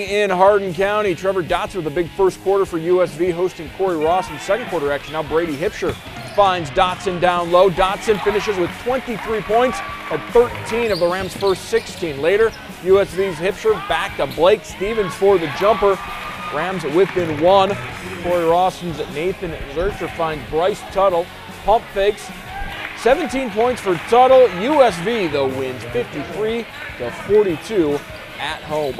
In Hardin County, Trevor Dotson with a big first quarter for USV hosting Cory Rawson in second quarter action. Now Brady Hipsher finds Dotson down low. Dotson finishes with 23 points at 13 of the Rams' first 16. Later, USV's Hipsher back to Blake Stevens for the jumper. Rams within one. Cory Rawson's Nathan Zercher finds Bryce Tuttle. Pump fakes. 17 points for Tuttle. USV, though, wins 53 to 42 at home.